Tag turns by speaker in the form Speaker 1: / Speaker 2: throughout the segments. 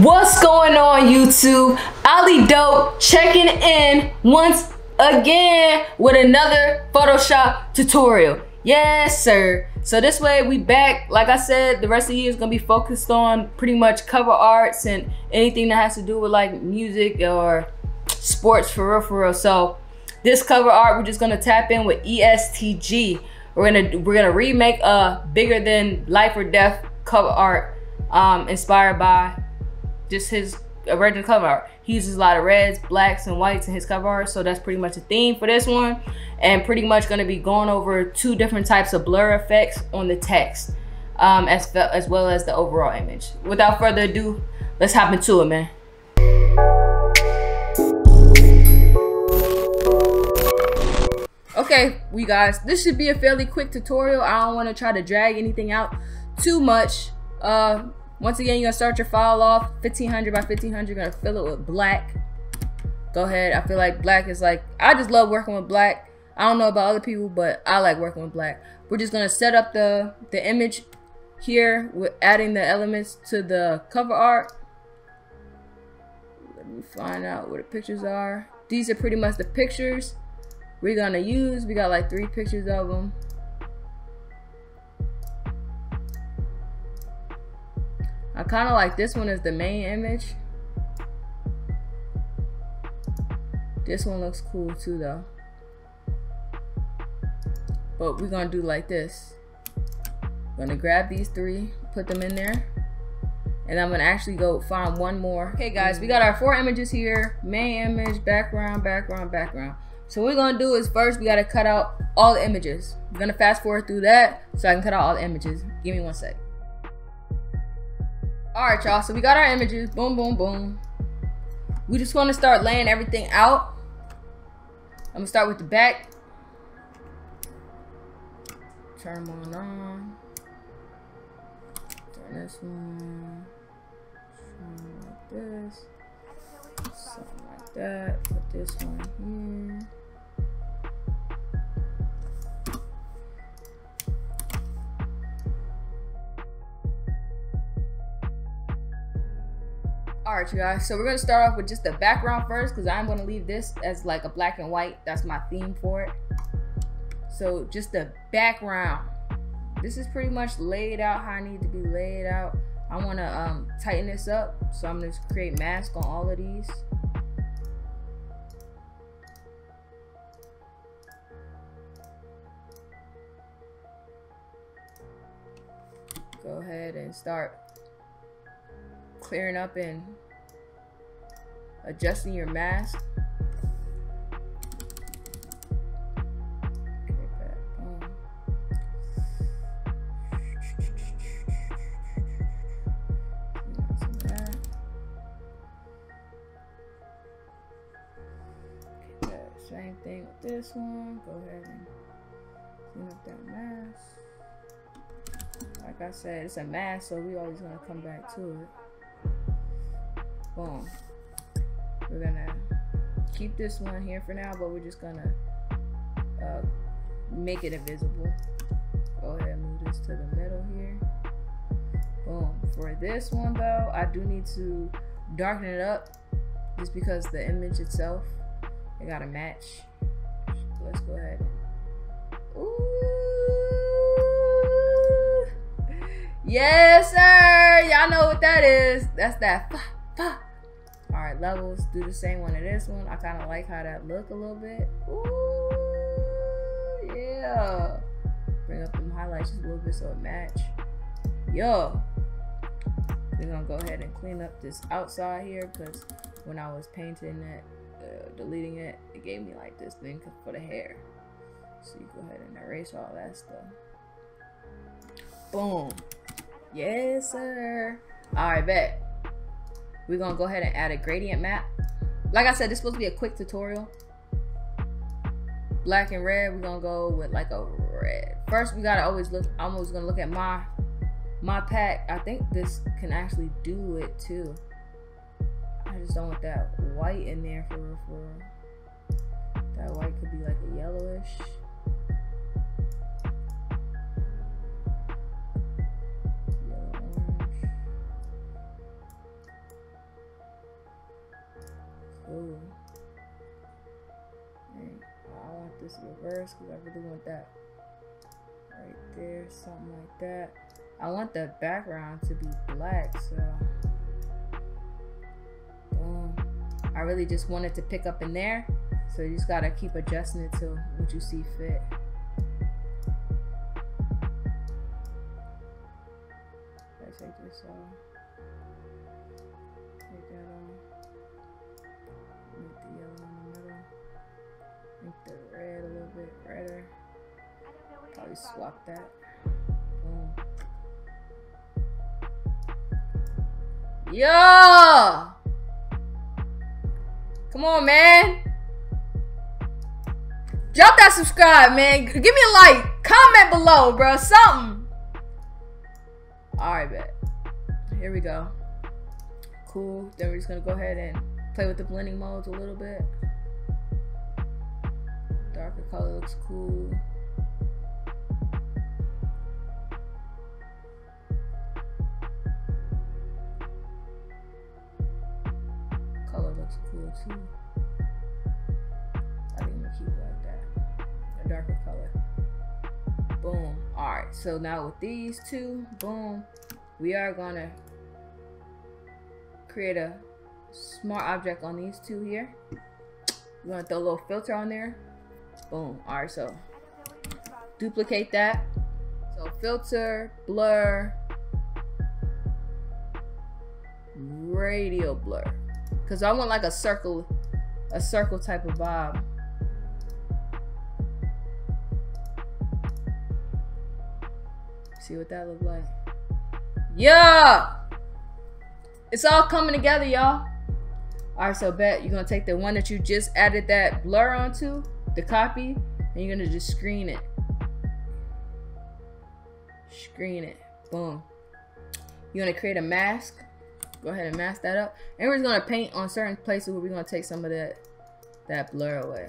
Speaker 1: What's going on YouTube? Ali Dope checking in once again with another Photoshop tutorial. Yes sir. So this way we back, like I said, the rest of the year is gonna be focused on pretty much cover arts and anything that has to do with like music or sports for real for real. So this cover art, we're just gonna tap in with EST Gee. We're gonna we're gonna remake a bigger than life or death cover art um, inspired by just his original cover art. He uses a lot of reds, blacks, and whites in his cover art, so that's pretty much a theme for this one. And pretty much gonna be going over two different types of blur effects on the text, um, as, as well as the overall image. Without further ado, let's hop into it, man. Okay, we guys, this should be a fairly quick tutorial. I don't want to try to drag anything out too much. Uh, once again, you're gonna start your file off 1500 by 1500. You're gonna fill it with black. Go ahead. I feel like black is like, I just love working with black. I don't know about other people, but I like working with black. We're just gonna set up the, the image here with adding the elements to the cover art. Let me find out where the pictures are. These are pretty much the pictures we're gonna use. We got like three pictures of them. I kind of like this one as the main image. This one looks cool too though. But we're gonna do like this. I'm gonna grab these three, put them in there. And I'm gonna actually go find one more. Okay guys, we got our four images here. Main image, background, background, background. So what we're gonna do is first we gotta cut out all the images. I'm gonna fast forward through that so I can cut out all the images. Give me one sec. All right, y'all. So we got our images. Boom, boom, boom. We just want to start laying everything out. I'm gonna start with the back. Turn them on. Turn this one. Turn like this. Something like that. Put this one here. Alright you guys, so we're to start off with just the background first because I'm to leave this as like a black and white. That's my theme for it. So just the background. This is pretty much laid out how I need to be laid out. I want to um, tighten this up. So I'm to create mask on all of these. Go ahead and start clearing up and adjusting your mask. Same thing with this one. Go ahead and clean up that mask. Like I said, it's a mask, so we always gonna come back to it. Boom. We're gonna keep this one here for now, but we're just gonna uh, make it invisible. Go ahead and move this to the middle here. Boom. For this one though, I do need to darken it up just because the image itself, it gotta match. Let's go ahead. Ooh. Yes, sir. Y'all know what that is. That's that. Levels, do the same one to this one. I kind of like how that look a little bit. Ooh, yeah. Bring up them highlights just a little bit so it match. Yo. We're gonna go ahead and clean up this outside here because when I was painting it, uh, deleting it, it gave me like this thing for the hair. So you go ahead and erase all that stuff. Boom. Yes, sir. All right, bet we're gonna go ahead and add a gradient map. Like I said, this is supposed to be a quick tutorial. Black and red, we're gonna go with like a red. First, we gotta always look, I'm always gonna look at my my pack. I think this can actually do it too. I just don't want that white in there for, for that white could be like a yellowish. Reverse because I really want that right there, something like that. I want the background to be black, so boom. I really just wanted to pick up in there, so you just gotta keep adjusting it to what you see fit. I take this off. Swap that. Mm. Boom. Yo! Come on, man. Drop that subscribe, man. Give me a like. Comment below, bro. Something. Alright, bet. Here we go. Cool. Then we're just gonna go ahead and play with the blending modes a little bit. Darker color looks cool. Cool too. I think I'm gonna keep it like that. A darker color. Boom. Alright, so now with these two, boom, we are gonna create a smart object on these two here. We're gonna throw a little filter on there. Boom. Alright, so duplicate that. So filter, blur, radial blur. Cause I want like a circle, a circle type of vibe. See what that look like. Yeah! It's all coming together, y'all. Alright, so bet you're gonna take the one that you just added that blur onto, the copy, and you're gonna just screen it. Screen it. Boom. You're gonna create a mask. Go ahead and mask that up. And we're just gonna paint on certain places where we're gonna take some of that that blur away.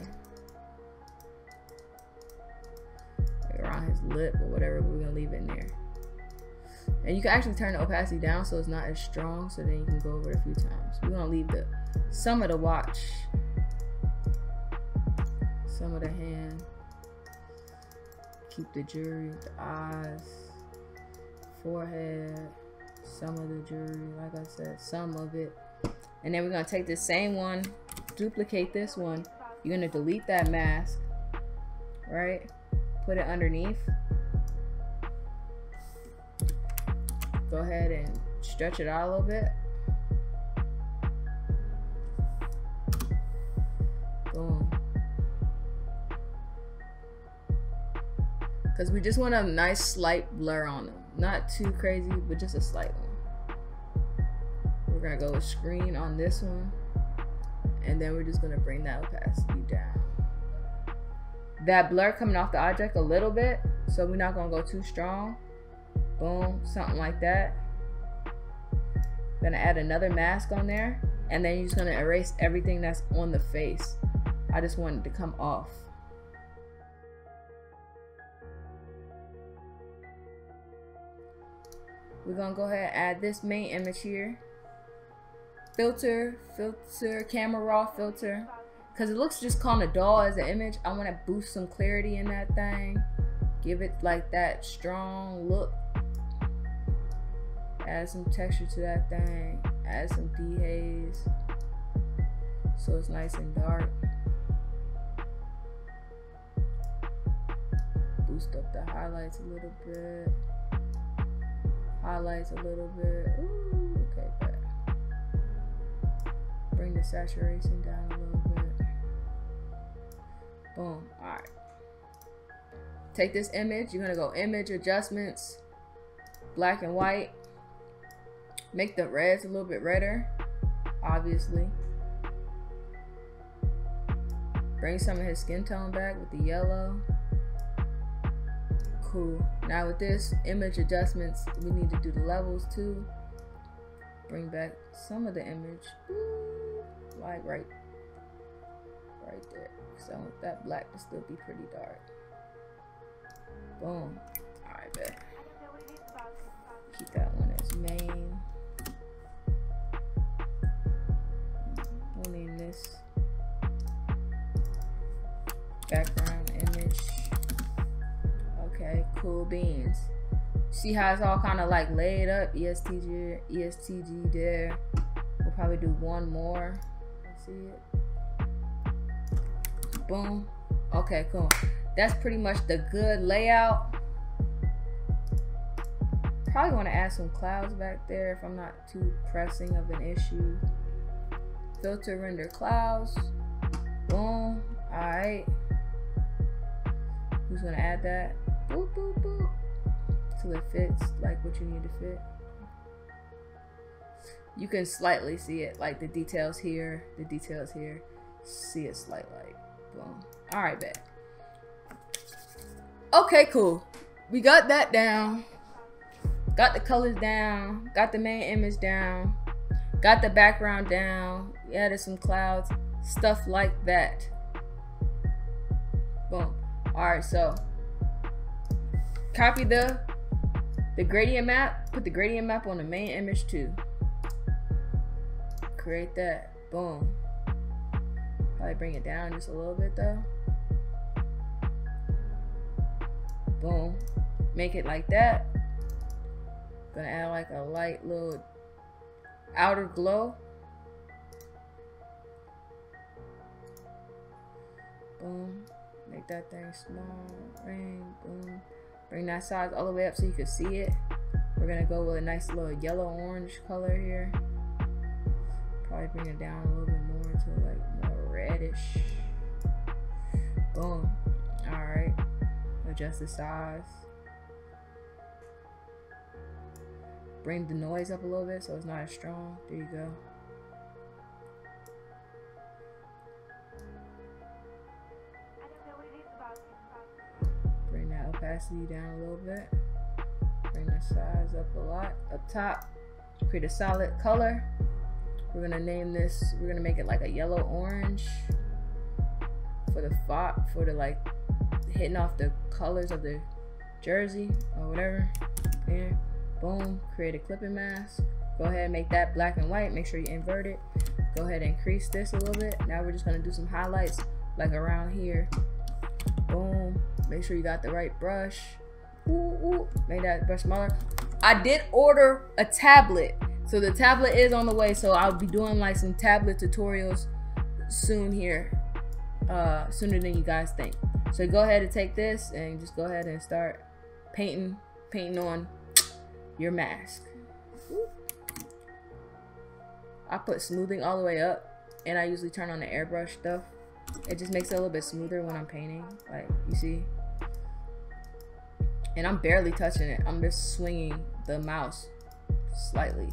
Speaker 1: Like around his lip or whatever, we're gonna leave it in there. And you can actually turn the opacity down so it's not as strong so then you can go over it a few times. We're gonna leave the some of the watch, some of the hand, keep the jewelry, the eyes, forehead, some of the jewelry, like I said, some of it. And then we're gonna take the same one, duplicate this one. You're gonna delete that mask, right? Put it underneath. Go ahead and stretch it out a little bit. Boom. Because we just want a nice slight blur on them. Not too crazy, but just a slight one. We're gonna go with screen on this one. And then we're just gonna bring that opacity down. That blur coming off the object a little bit. So we're not gonna go too strong. Boom, something like that. Gonna add another mask on there. And then you're just gonna erase everything that's on the face. I just wanted to come off. We're gonna go ahead and add this main image here. Filter, filter, camera raw filter. Cause it looks just kind of dull as an image. I wanna boost some clarity in that thing. Give it like that strong look. Add some texture to that thing. Add some dehaze. So it's nice and dark. Boost up the highlights a little bit highlights a little bit. Ooh, okay, bring the saturation down a little bit. Boom. Alright. Take this image. You're gonna go image adjustments, black and white. Make the reds a little bit redder, obviously. Bring some of his skin tone back with the yellow cool. Now with this image adjustments, we need to do the levels too. Bring back some of the image, like right, right there. So that black to still be pretty dark. Boom. All right, bet. Keep that one as main. We'll name this. Background cool beans. See how it's all kind of like laid up? EST Gee, ESTG there. We'll probably do one more. See it. Boom. Okay, cool. That's pretty much the good layout. Probably want to add some clouds back there if I'm not too pressing of an issue. Filter render clouds. Boom. Alright. Who's gonna add that? Boop, boop, boop. Till it fits like what you need to fit. You can slightly see it, like the details here, the details here. See it slight light. Boom. Alright, bet. Okay, cool. We got that down. Got the colors down. Got the main image down. Got the background down. We added some clouds. Stuff like that. Boom. Alright, so copy the the gradient map. Put the gradient map on the main image too. Create that. Boom. Probably bring it down just a little bit though. Boom. Make it like that. Gonna add like a light little outer glow. Boom. Make that thing small. Ring. Boom. Bring that size all the way up so you can see it. We're gonna go with a nice little yellow orange color here. Probably bring it down a little bit more to like more reddish. Boom. Alright. Adjust the size. bring the noise up a little bit so it's not as strong. There you go. Opacity down a little bit. Bring the size up a lot. Up top, create a solid color. We're gonna name this, we're gonna make it like a yellow orange for the font, for the like hitting off the colors of the jersey or whatever. Yeah. Boom, create a clipping mask. Go ahead and make that black and white. Make sure you invert it. Go ahead and increase this a little bit. Now we're just gonna do some highlights like around here. Boom. Make sure you got the right brush. Ooh, ooh. Make that brush smaller. I did order a tablet. So the tablet is on the way. So I'll be doing like some tablet tutorials soon here. Uh, sooner than you guys think. So go ahead and take this and just go ahead and start painting, painting on your mask. I put smoothing all the way up and I usually turn on the airbrush stuff. It just makes it a little bit smoother when I'm painting. Like, you see? And I'm barely touching it. I'm just swinging the mouse slightly.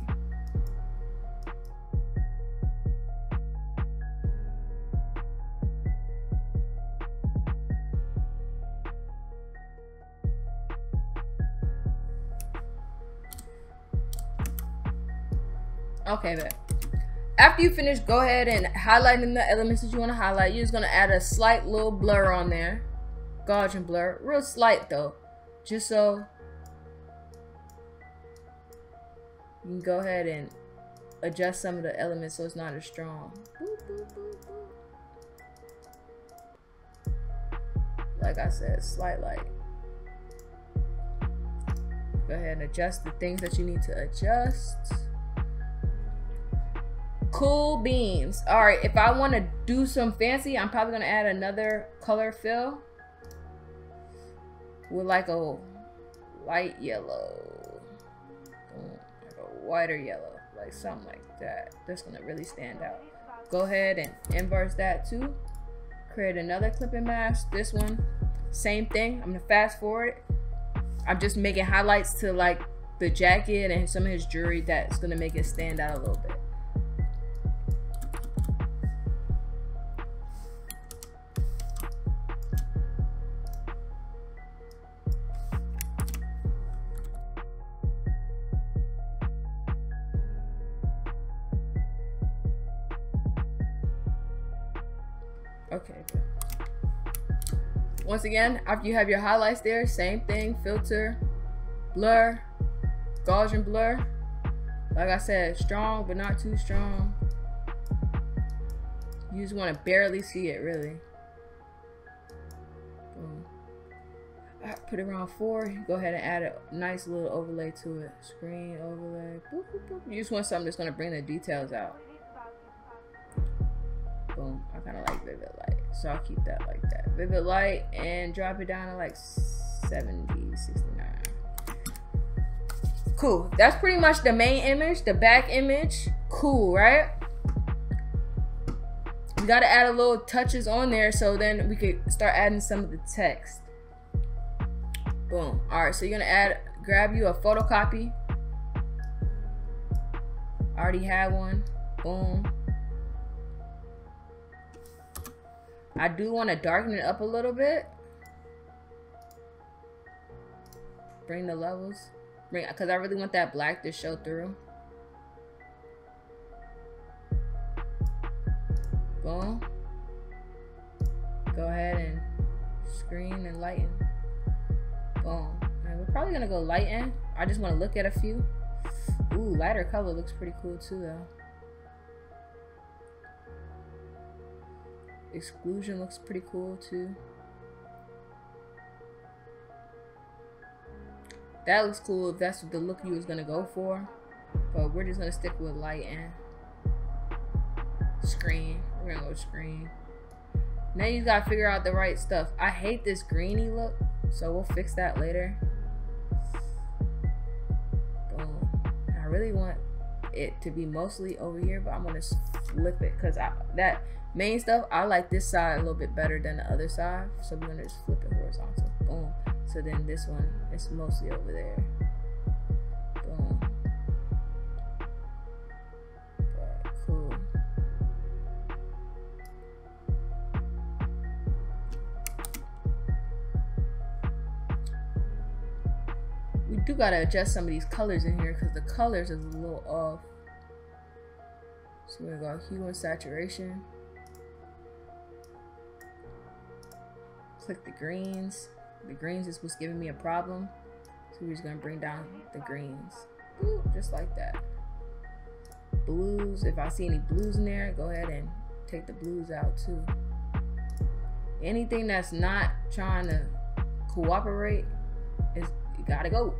Speaker 1: Okay, but after you finish, go ahead and highlighting the elements that you want to highlight. You're just going to add a slight little blur on there. Gaussian blur. Real slight, though. Just so you can go ahead and adjust some of the elements so it's not as strong. Like I said, slight light. Go ahead and adjust the things that you need to adjust. Cool beans. All right, if I want to do some fancy, I'm probably going to add another color fill with like a light yellow, like a whiter yellow, like something like that. That's going to really stand out. Go ahead and inverse that too. Create another clipping mask. This one, same thing. I'm going to fast forward. I'm just making highlights to like the jacket and some of his jewelry that's going to make it stand out a little bit. Okay. Once again, after you have your highlights there, same thing, filter, blur, Gaussian blur. Like I said, strong but not too strong. You just want to barely see it, really. Boom. Right, put it around four. Go ahead and add a nice little overlay to it. Screen overlay. Boop, boop, boop. You just want something that's going to bring the details out. Boom. Kind of like Vivid Light. So I'll keep that like that. Vivid Light and drop it down to like 70, 69. Cool. That's pretty much the main image. The back image. Cool, right? We got to add a little touches on there so then we could start adding some of the text. Boom. All right, so you're going to add, grab you a photocopy. Already had one. Boom. I do want to darken it up a little bit. Bring the levels. Bring, because I really want that black to show through. Boom. Go ahead and screen and lighten. Boom. And we're probably gonna go lighten. I just want to look at a few. Ooh, lighter color looks pretty cool too though. Exclusion looks pretty cool too. That looks cool if that's the look you was gonna go for. But we're just gonna stick with light and screen. We're gonna go screen. Now you gotta figure out the right stuff. I hate this greeny look, so we'll fix that later. Boom. I really want it to be mostly over here, but I'm gonna flip it because that main stuff I like this side a little bit better than the other side. So we're gonna just flip it horizontal. Boom. So then this one is mostly over there. Boom. Cool. We do gotta adjust some of these colors in here because the colors is a little off. So we're gonna go hue and saturation. Click the greens. The greens is what's giving me a problem. So we're just gonna bring down the greens. Ooh, just like that. Blues, if I see any blues in there, go ahead and take the blues out too. Anything that's not trying to cooperate is you gotta go.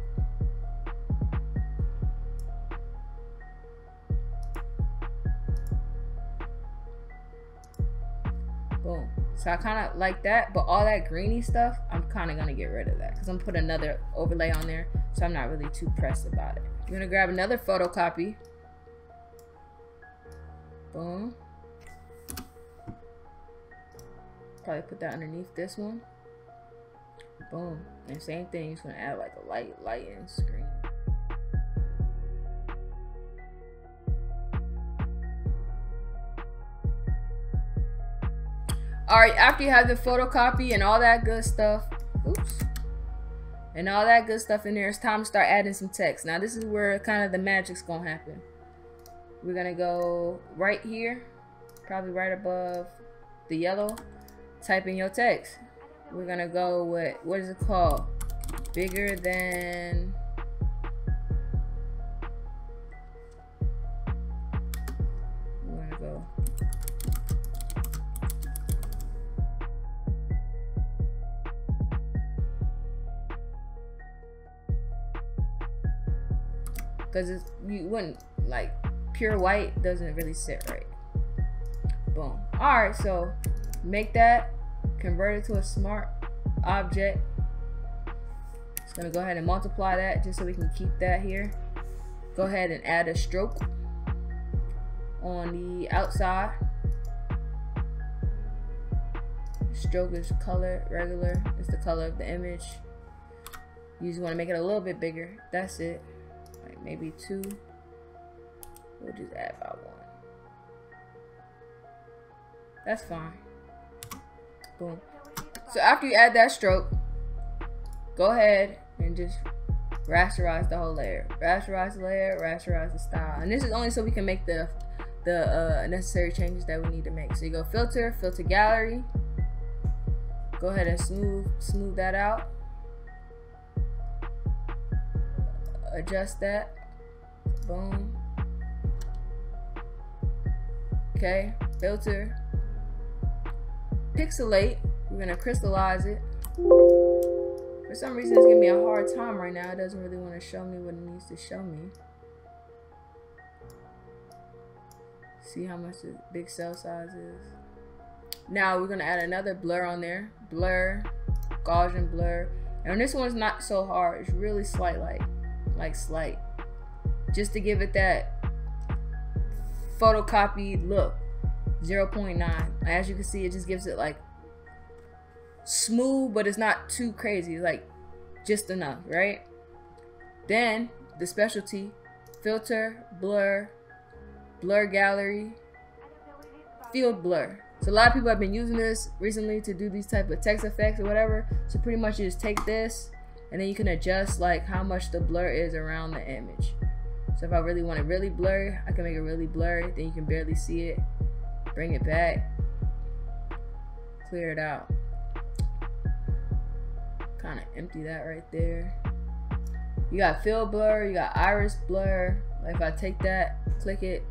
Speaker 1: So I kind of like that, but all that greeny stuff, I'm kind of going to get rid of that because I'm put another overlay on there. So I'm not really too pressed about it. I'm going to grab another photocopy. Boom. Probably put that underneath this one. Boom. And same thing, just going to add like a light, light screen. All right, after you have the photocopy and all that good stuff, oops, and all that good stuff in there, it's time to start adding some text. Now, this is where kind of the magic's gonna happen. We're gonna go right here, probably right above the yellow, type in your text. We're gonna go with, what is it called? Bigger than because it's you wouldn't like pure white doesn't really sit right. Boom. All right, so make that convert it to a smart object. Just gonna go ahead and multiply that just so we can keep that here. Go ahead and add a stroke on the outside. Stroke is color regular. It's the color of the image. You just want to make it a little bit bigger. That's it maybe two. We'll just add about one. That's fine. Boom. So after you add that stroke, go ahead and just rasterize the whole layer. Rasterize the layer, rasterize the style. And this is only so we can make the the uh, necessary changes that we need to make. So you go filter, filter gallery. Go ahead and smooth smooth that out. Adjust that. Boom. Okay, filter, pixelate. We're gonna crystallize it. For some reason, it's giving me a hard time right now. It doesn't really want to show me what it needs to show me. See how much the big cell size is. Now we're gonna add another blur on there. Blur, Gaussian blur. And this one's not so hard. It's really slight, like, like slight. Just to give it that photocopied look. 0.9. As you can see, it just gives it like smooth, but it's not too crazy. Like just enough, right? Then the specialty filter, blur, blur gallery, field blur. So a lot of people have been using this recently to do these type of text effects or whatever. So pretty much you just take this and then you can adjust like how much the blur is around the image. So if I really want it really blurry, I can make it really blurry. Then you can barely see it. Bring it back. Clear it out. Kind of empty that right there. You got field blur, you got iris blur. Like if I take that, click it,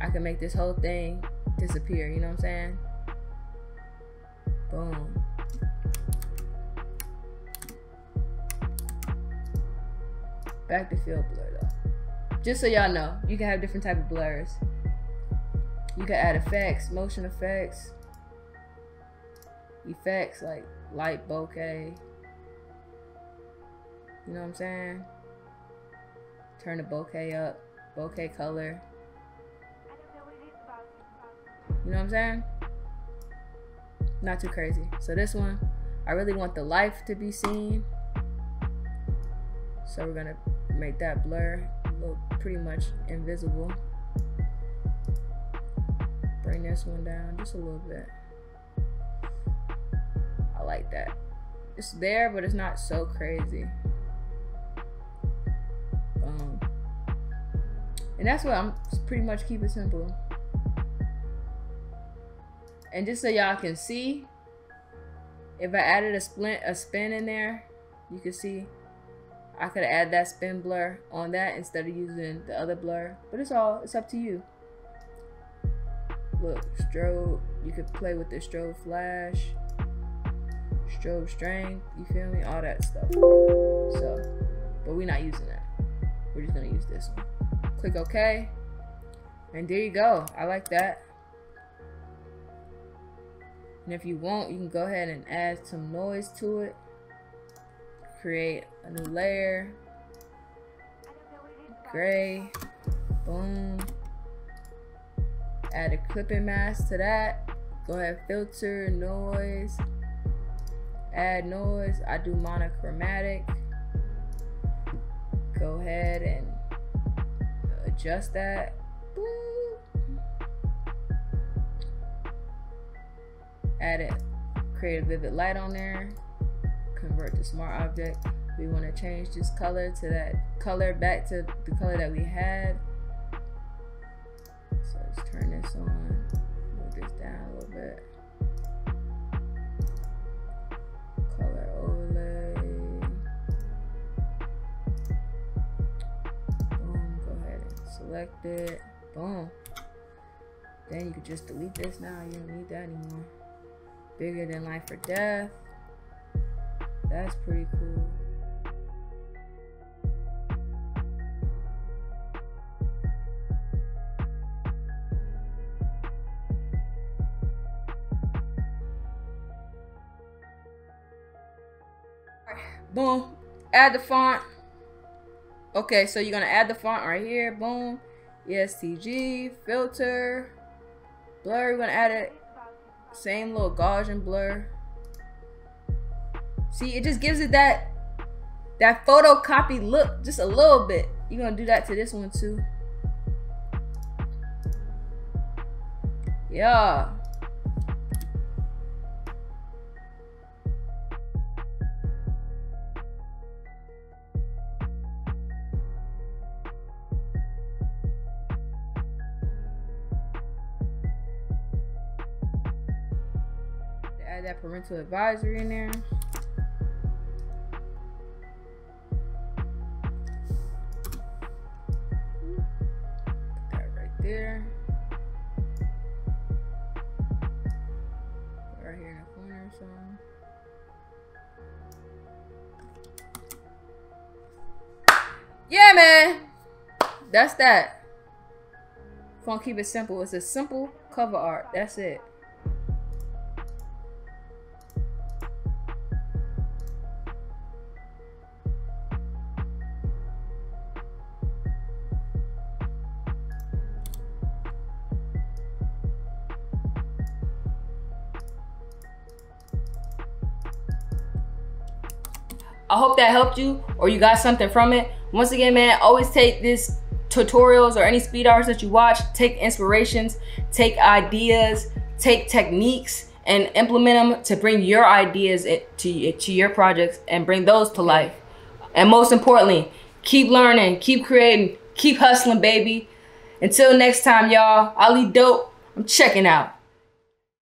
Speaker 1: I can make this whole thing disappear. You know what I'm saying? Boom. Back to field blur though. Just so y'all know, you can have different type of blurs. You can add effects, motion effects, effects like light bokeh. You know what I'm saying? Turn the bokeh up, bokeh color. You know what I'm saying? Not too crazy. So this one, I really want the life to be seen. So we're gonna make that blur look pretty much invisible bring this one down just a little bit. I like that. It's there, but it's not so crazy. Um, and that's what I'm pretty much keep it simple. And just so y'all can see, if I added a splint, a spin in there, you can see I could add that spin blur on that instead of using the other blur. But it's all, it's up to you. Look, strobe, you could play with the strobe flash, strobe strength, you feel me? All that stuff. So, but we're not using that. We're just gonna use this one. Click OK. And there you go. I like that. And if you want, you can go ahead and add some noise to it. Create a new layer. Gray. Boom. Add a clipping mask to that. Go ahead filter noise. Add noise. I do monochromatic. Go ahead and adjust that. Boom. add it. Create a vivid light on there convert to smart object we want to change this color to that color back to the color that we had Let's turn this on. Move this down a little bit. Color overlay. Boom. Go ahead and select it. Boom. Then you can just delete this now. You don't need that anymore. Bigger than life or death. That's pretty cool. boom. Add the font. Okay so you're gonna add the font right here. Boom. EST Gee filter blur. We're gonna add it. Same little Gaussian blur see it just gives it that that photocopy look just a little bit. You're gonna do that to this one too. Yeah. Add that parental advisory in there. That's that. Gonna keep it simple. It's a simple cover art. That's it. I hope that helped you or you got something from it. Once again, man, always take this tutorials or any speed arts that you watch, take inspirations, take ideas, take techniques and implement them to bring your ideas to, to your projects and bring those to life. And most importantly, keep learning, keep creating, keep hustling, baby. Until next time, y'all, Ali Dope, I'm checking out.